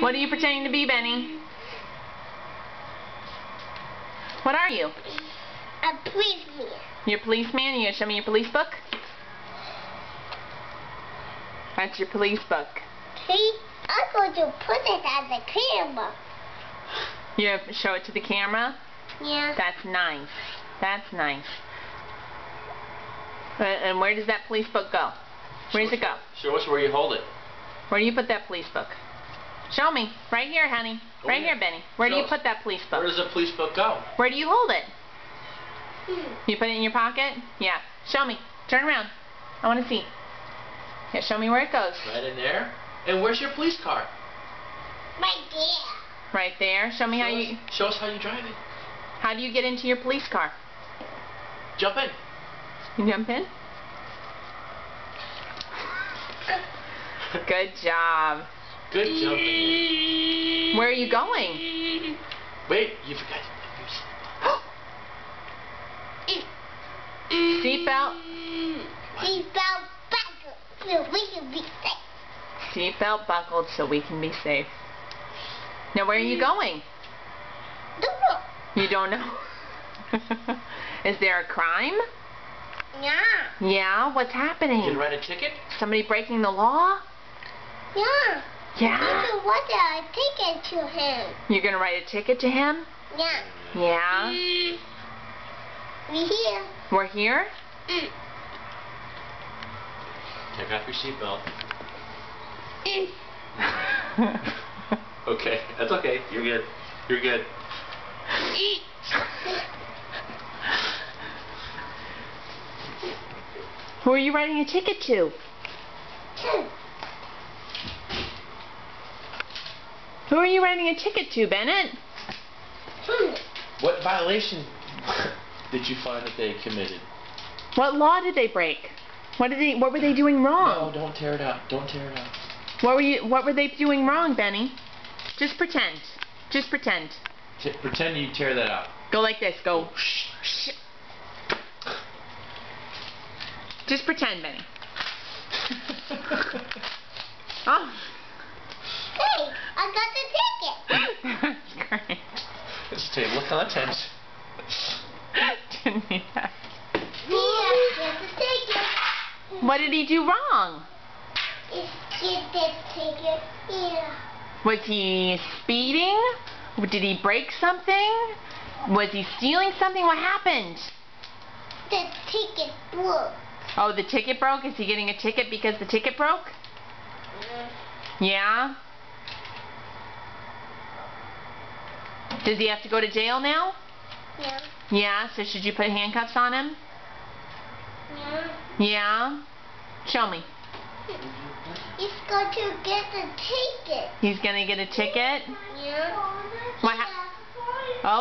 What are you pretending to be, Benny? What are you? A policeman. You're a policeman? You gonna show me your police book? That's your police book. See? I'm going to put it on the camera. You have to show it to the camera? Yeah. That's nice. That's nice. Uh, and where does that police book go? Where does it go? Show us where you hold it. Where do you put that police book? Show me. Right here, honey. Oh, Right yeah. here, Benny. Where do you us. put that police book? Where does the police book go? Where do you hold it? Hmm. You put it in your pocket? Yeah. Show me. Turn around. I want to see. Yeah, show me where it goes. Right in there. And where's your police car? Right there. Right there. Show me how show, you. show us how you drive it. How do you get into your police car? Jump in. You jump in. Good job. Good jumping. Where are you going? Wait, you forgot. Seatbelt. Seatbelt buckle so we can be safe. Seatbelt buckled so we can be safe. Now where are you going? Don't know. You don't know. Is there a crime? Yeah. Yeah. What's You can happening? write a ticket? Somebody breaking the law? Yeah. Yeah. You want a ticket to him. You're gonna write a ticket to him? Yeah. Yeah. We're here. We're here. Mm. Take off your seatbelt. Okay, that's okay. You're good. You're good. Who are you writing a ticket to? Who are you writing a ticket to, Bennett? What violation did you find that they committed? What law did they break? What did they? What were they doing wrong? No, don't tear it out. Don't tear it out. What were you? What were they doing wrong, Benny? Just pretend. Just pretend. T- pretend you tear that out. Go like this. Go. Oh, Shh. Shh. Just pretend, Benny. Oh. Hey, I got the ticket. That's great. It's table of contents. Didn't need that. Here, get the ticket. What did he do wrong? It's get the ticket. Here. Was he speeding? Did he break something? Was he stealing something? What happened? The ticket broke. Oh, the ticket broke? Is he getting a ticket because the ticket broke? Mm-hmm. Yeah? Does he have to go to jail now? Yeah. Yeah, so should you put handcuffs on him? Yeah. Yeah? Show me. He's going to get a ticket. He's gonna get a ticket? Yeah. What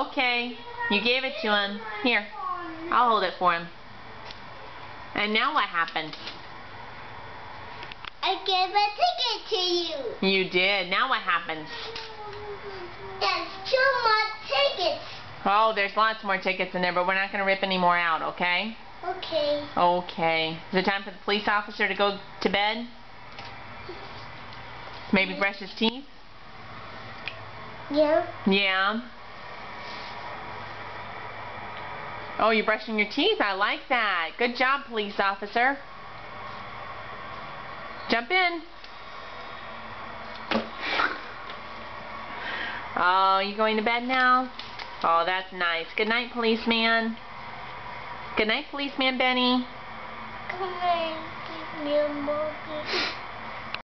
Okay. You gave it to him. Here. I'll hold it for him. And now what happened? I gave a ticket to you. You did. Now what happens? Two more tickets. Oh, there's lots more tickets in there, but we're not going to rip any more out, okay? Okay. Okay. Is it time for the police officer to go to bed? Maybe brush his teeth? Yeah. Yeah. Oh, you're brushing your teeth. I like that. Good job, police officer. Jump in. Oh, you going to bed now? Oh, that's nice. Good night, policeman. Good night, policeman Benny. Good night, policeman Benny.